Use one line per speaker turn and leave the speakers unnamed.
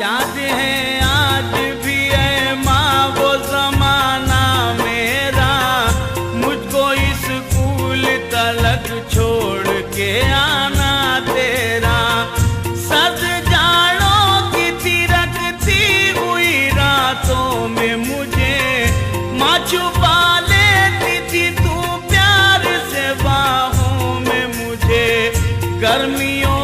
याद है, आज भी है माँ वो जमाना मेरा। मुझको स्कूल तलक छोड़ के आना तेरा। सद जाड़ों की तिरकती हुई रातों में मुझे माँ छुपा लेती थी, तू प्यार से बाहों में मुझे। गर्मियों